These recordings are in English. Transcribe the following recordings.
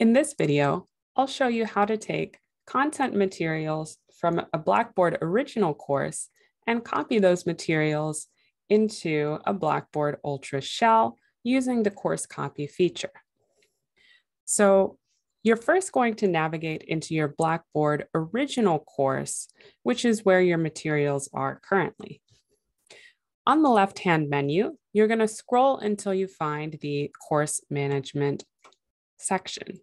In this video, I'll show you how to take content materials from a Blackboard original course and copy those materials into a Blackboard Ultra shell using the course copy feature. So you're first going to navigate into your Blackboard original course, which is where your materials are currently. On the left-hand menu, you're going to scroll until you find the course management section.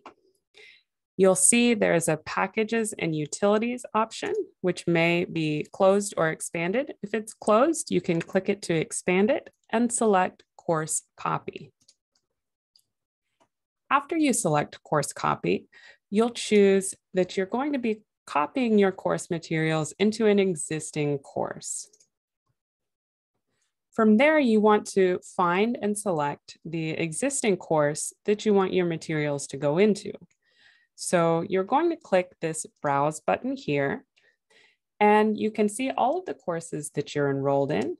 You'll see there's a packages and utilities option, which may be closed or expanded. If it's closed, you can click it to expand it and select course copy. After you select course copy, you'll choose that you're going to be copying your course materials into an existing course. From there, you want to find and select the existing course that you want your materials to go into. So you're going to click this browse button here and you can see all of the courses that you're enrolled in,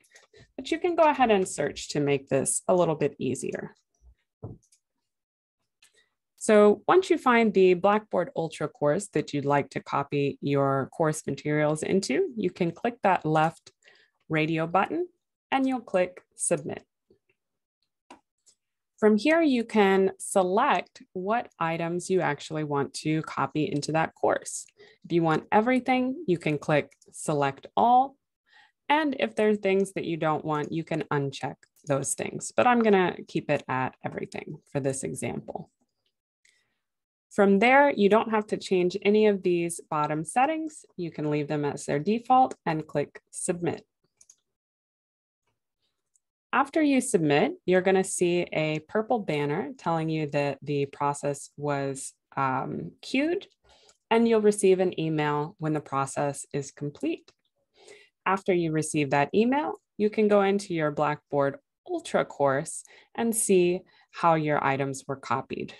but you can go ahead and search to make this a little bit easier. So once you find the Blackboard Ultra course that you'd like to copy your course materials into, you can click that left radio button and you'll click submit. From here, you can select what items you actually want to copy into that course. If you want everything, you can click select all. And if there are things that you don't want, you can uncheck those things, but I'm gonna keep it at everything for this example. From there, you don't have to change any of these bottom settings. You can leave them as their default and click submit. After you submit, you're going to see a purple banner telling you that the process was um, queued, and you'll receive an email when the process is complete. After you receive that email, you can go into your Blackboard Ultra course and see how your items were copied.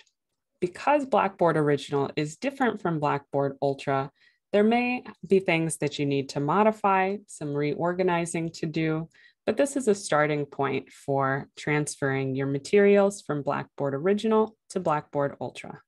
Because Blackboard Original is different from Blackboard Ultra, there may be things that you need to modify, some reorganizing to do, but this is a starting point for transferring your materials from Blackboard Original to Blackboard Ultra.